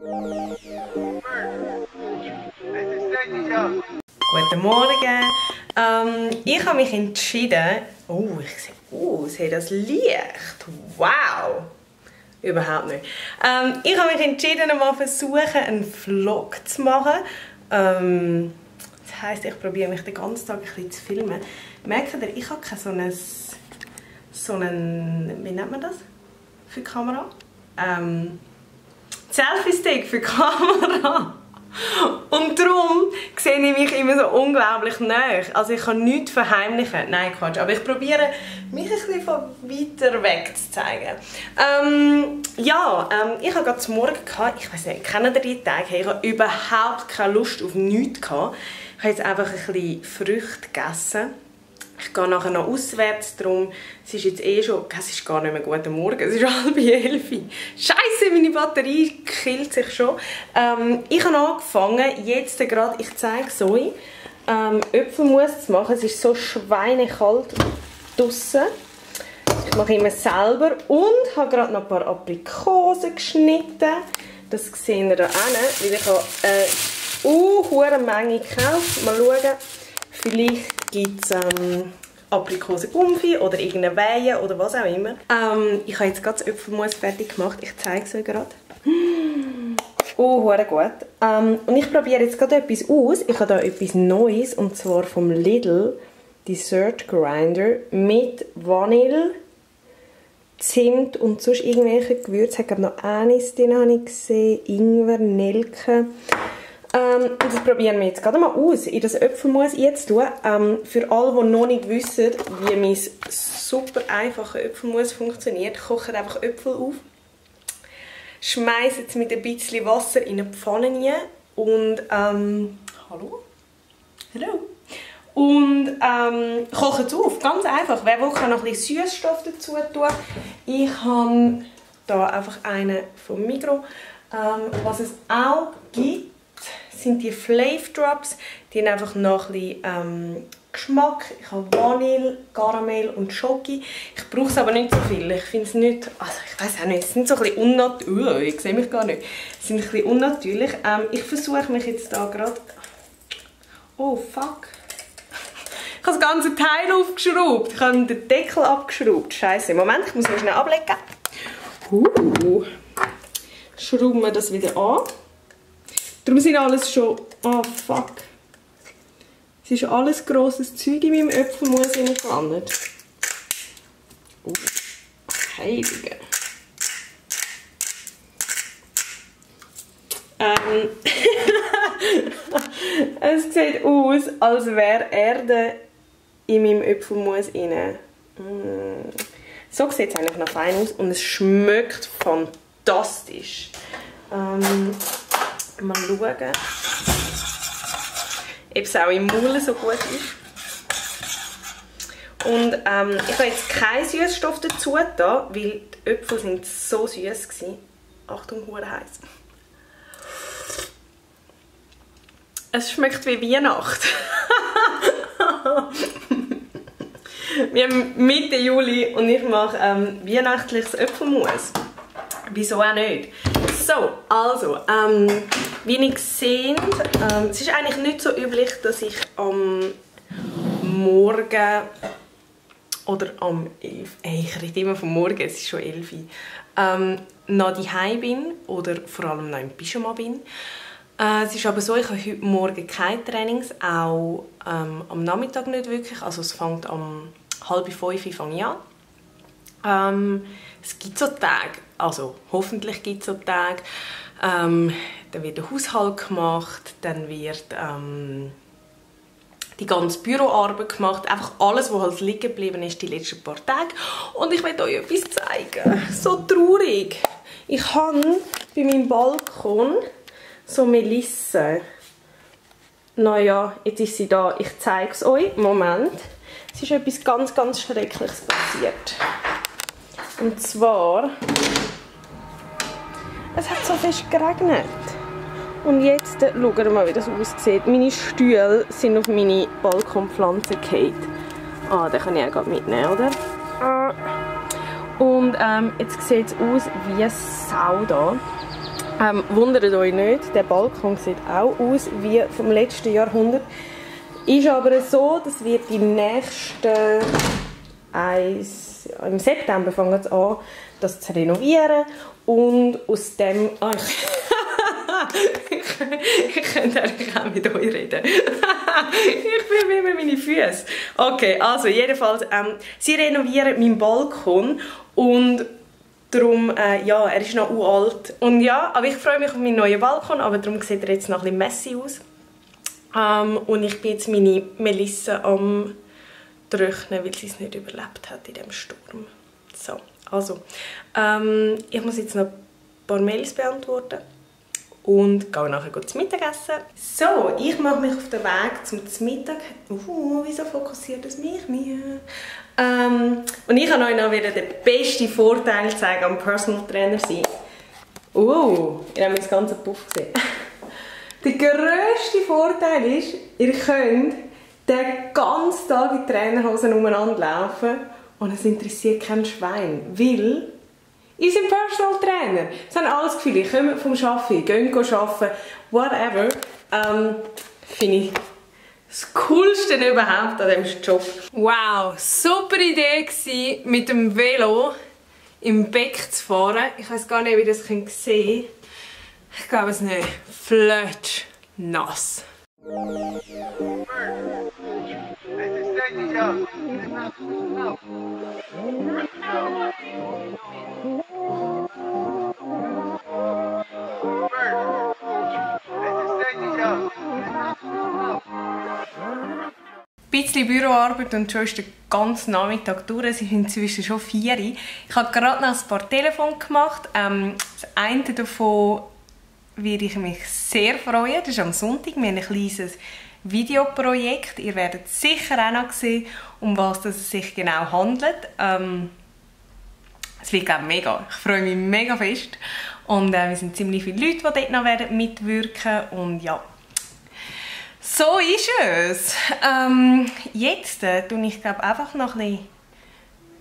Guten Morgen. Ähm, ich habe mich entschieden. Oh, ich sehe, oh, sehe das Licht. Wow. Überhaupt nicht. Ähm, ich habe mich entschieden, mal versuchen, einen Vlog zu machen. Ähm, das heisst, ich probiere mich den ganzen Tag ein bisschen zu filmen. Merkt ihr, ich habe kein so ein, so einen, wie nennt man das für die Kamera? Ähm, Selfie-Stick für die Kamera. Und darum sehe ich mich immer so unglaublich nah. Also ich kann nichts verheimlichen. Nein, Quatsch. Aber ich probiere, mich ein bisschen von weiter weg zu zeigen. Ähm, ja, ähm, ich habe gerade Morgen gehabt, ich weiß nicht, kennen ihr die Tage? Ich habe überhaupt keine Lust auf nichts gehabt. Ich habe jetzt einfach ein bisschen Früchte gegessen ich gehe nachher noch auswärts, darum, es ist jetzt eh schon, es ist gar nicht mehr guten Morgen, es ist halb elf. Scheiße, meine Batterie killt sich schon. Ähm, ich habe angefangen, jetzt gerade, ich zeige es euch, ähm, Äpfelmus zu machen. Es ist so schweinekalt draussen. Ich mache immer selber und habe gerade noch ein paar Aprikosen geschnitten. Das sehen ihr hier hinten, weil ich habe eine uh, Menge gekauft. Mal schauen, vielleicht gibt es ähm, Aprikosen-Gumpfi oder irgendeine Weihe oder was auch immer. Ähm, ich habe jetzt gerade das Äpfelmus fertig gemacht. Ich zeige es euch gerade. Oh, gut. Ähm, und ich probiere jetzt gerade etwas aus. Ich habe da etwas Neues und zwar vom Lidl Dessert Grinder mit Vanille, Zimt und sonst irgendwelche Gewürze. Ich habe noch Anis drin, habe ich gesehen, Ingwer, Nelke. Ähm, das probieren wir jetzt gerade mal aus, in das Äpfelmus jetzt tun. Ähm, für alle, die noch nicht wissen, wie mein super einfache Äpfelmus funktioniert, kochen einfach Äpfel auf, schmeißen es mit ein bisschen Wasser in eine Pfanne rein und ähm, hallo? Hallo? Und ähm, kochen es auf, ganz einfach. Wer will, kann noch ein bisschen Süßstoff dazu tun. Ich habe da einfach einen vom Migros. Ähm, was es auch gibt, sind die Flave Drops. Die haben einfach noch ein bisschen ähm, Geschmack. Ich habe Vanille, Karamell und Schoki. Ich brauche es aber nicht so viel. Ich finde es nicht, also ich weiß auch nicht, es sind so ein bisschen unnatürlich. Ich sehe mich gar nicht. Sie sind ein bisschen unnatürlich. Ähm, ich versuche mich jetzt da gerade... Oh, fuck. Ich habe das ganze Teil aufgeschraubt. Ich habe den Deckel abgeschraubt. Scheiße. Moment, ich muss ihn schnell ablegen. Uh. Schrauben wir das wieder an. Darum sind alles schon... Oh, fuck. Es ist alles grosses Zeug in meinem Äpfelmus gelandet. Oh, Heilige. Ähm, es sieht aus, als wäre Erde in meinem Äpfelmus rein. Mm. So sieht es eigentlich noch fein aus und es schmeckt fantastisch. Ähm, Mal schauen, ob es auch im Maul so gut ist. Und ähm, ich habe jetzt keinen Süßstoff dazu da, weil die Äpfel sind so süß waren. Achtung, hure heiß. Es schmeckt wie Weihnacht. Wir haben Mitte Juli und ich mache ähm, weihnachtliches Äpfelmus. Wieso auch nicht? So, also, ähm, wie ihr seht, ähm, es ist eigentlich nicht so üblich, dass ich am Morgen oder am 11, ey, ich rede immer vom Morgen, es ist schon 11 ähm, noch daheim bin oder vor allem noch im Pyjama bin. Äh, es ist aber so, ich habe heute Morgen keine Trainings, auch ähm, am Nachmittag nicht wirklich, also es fängt um halb fünf an. Ähm, es gibt so Tage, also hoffentlich gibt es so Tage, ähm, dann wird der Haushalt gemacht, dann wird ähm, die ganze Büroarbeit gemacht, einfach alles, was halt liegen geblieben ist die letzten paar Tage. Und ich werde euch etwas zeigen. So traurig. Ich habe bei meinem Balkon so Melisse. Naja, jetzt ist sie da. Ich zeige es euch. Moment. Es ist etwas ganz, ganz Schreckliches passiert. Und zwar es hat so fest geregnet. Und jetzt schauen wir mal, wie das aussieht. Meine Stühle sind auf meine Balkonpflanze gefallen. Ah, den kann ich auch mitnehmen, oder? Ah. Und ähm, jetzt sieht es aus wie Sau da. Ähm, wundert euch nicht, der Balkon sieht auch aus wie vom letzten Jahrhundert. Ist aber so, dass wir die nächsten eins, im September fangen wir an, das zu renovieren und aus dem... Oh, ich könnte eigentlich auch mit euch reden. ich bin immer meine Füße. Okay, also jedenfalls, ähm, sie renovieren meinen Balkon und darum, äh, ja, er ist noch uralt. Und ja, aber ich freue mich auf meinen neuen Balkon, aber darum sieht er jetzt noch ein bisschen messy aus. Ähm, und ich bin jetzt meine Melisse am trocknen, weil sie es nicht überlebt hat in dem Sturm. So, also, ähm, ich muss jetzt noch ein paar Mails beantworten und gehe nachher gut zum Mittagessen. So, ich mache mich auf den Weg zum Mittag. Uh, wieso fokussiert es mich nie? Ähm, und ich kann euch noch wieder den besten Vorteil zeigen am Personal Trainer sein. Uh, ihr habt das ganze Puff gesehen. Der grösste Vorteil ist, ihr könnt den ganzen Tag in Trainerhosen umeinander laufen und es interessiert kein Schwein, weil ihr seid Personal Trainer. Sie haben alles Gefühl, ich komme vom Arbeiten, gehen arbeiten, whatever. Ähm, Finde ich das Coolste überhaupt an diesem Job. Wow, super Idee gewesen, mit dem Velo im Beck zu fahren. Ich weiß gar nicht, wie das sehen könnt. Ich glaube es nicht. Flötsch nass. Ein bisschen Büroarbeit und schon ist der ganze Nachmittag durch. Es ist inzwischen schon vier. Ich habe gerade noch ein paar Telefone gemacht. Ähm, das eine davon würde ich mich sehr freuen. Das ist am Sonntag. Wir haben ein kleines Videoprojekt. Ihr werdet sicher auch noch sehen, um was es sich genau handelt. Ähm, es wird glaube mega. Ich freue mich mega fest. Und äh, wir sind ziemlich viele Leute, die dort noch werden mitwirken Und ja, so ist es. Ähm, jetzt äh, tue ich glaube einfach noch ein bisschen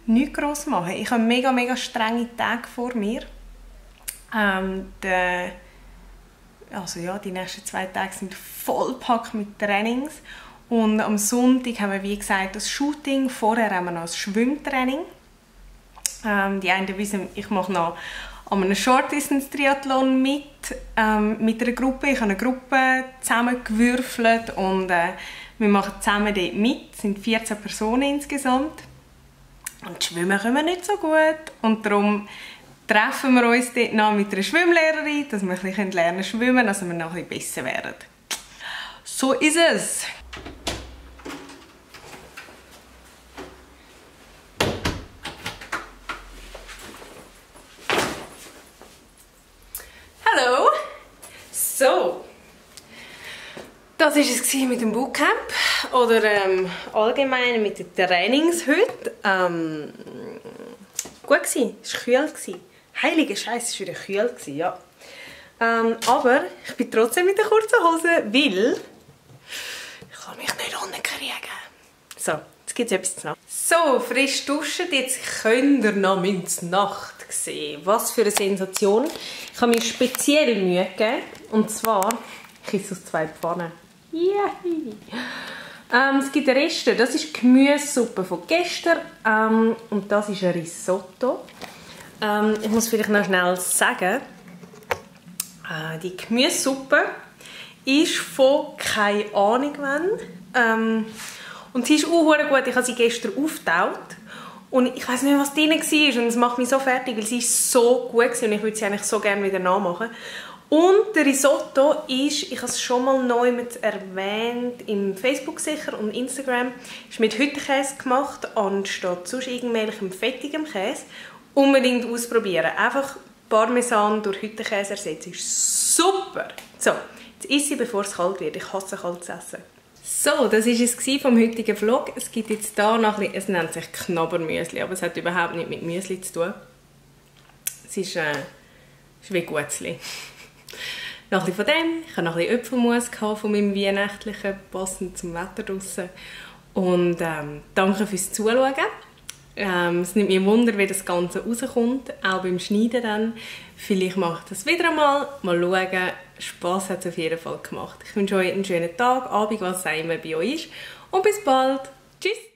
nichts gross machen. Ich habe mega, mega strenge Tage vor mir. Ähm, der also ja, die nächsten zwei Tage sind vollpackt mit Trainings. Und am Sonntag haben wir, wie gesagt, das Shooting. Vorher haben wir noch das Schwimmtraining. Ähm, die einen wissen, ich mache noch an einem Short Distance Triathlon mit, ähm, mit einer Gruppe. Ich habe eine Gruppe zusammengewürfelt und äh, wir machen zusammen dort mit. Es sind 14 Personen insgesamt. Und Schwimmen können wir nicht so gut. Und darum treffen wir uns dort noch mit einer Schwimmlehrerin, dass wir ein bisschen lernen schwimmen, dass wir noch ein bisschen besser werden. So ist es. Hallo. So. Das war es mit dem Bootcamp oder ähm, allgemein mit den Trainings heute. Ähm, gut gewesen, es war kühl. Heilige Scheiße, es war kühl, ja. Ähm, aber ich bin trotzdem mit der kurzen Hose, weil ich kann mich nicht unterkriegen. So, jetzt gibt es etwas zu machen. So, frisch duschen, jetzt könnt ihr noch meine Nacht sehen. Was für eine Sensation. Ich habe mir speziell Mühe gegeben. Und zwar, ich esse aus zwei Pfannen. Yay! Ähm, es gibt Reste, das ist Gemüsesuppe von gestern ähm, und das ist ein Risotto. Ähm, ich muss vielleicht noch schnell sagen, äh, die Gemüsesuppe ist von keine Ahnung wann. Ähm, und sie ist auch gut. Ich habe sie gestern aufgetaut. Und ich weiß nicht was drin war. Und es macht mich so fertig, weil sie ist so gut war. Und ich würde sie eigentlich so gerne wieder nachmachen. Und der Risotto ist, ich habe es schon mal neu mit erwähnt, im Facebook sicher und Instagram, ist mit Hüttenkäse gemacht, anstatt sonst irgendwelchem fettigem Käse unbedingt ausprobieren. Einfach Parmesan durch Hüttenkäse ersetzen. Ist super! So, jetzt esse ich, bevor es kalt wird. Ich hasse kaltes Essen. So, das war es vom heutigen Vlog. Es gibt jetzt hier noch ein bisschen, es nennt sich Knabbermüsli, aber es hat überhaupt nichts mit Müsli zu tun. Es ist, äh, ist wie Gutzli. noch ein bisschen von dem. Ich habe noch ein bisschen Äpfelmus von meinem weihnachtlichen, passend zum Wetter draussen. Und ähm, danke fürs Zuschauen. Ähm, es nimmt mich Wunder, wie das Ganze rauskommt, auch beim Schneiden dann. Vielleicht mache ich das wieder einmal, mal schauen. Spass hat es auf jeden Fall gemacht. Ich wünsche euch einen schönen Tag, Abend, was auch immer bei euch ist. Und bis bald. Tschüss!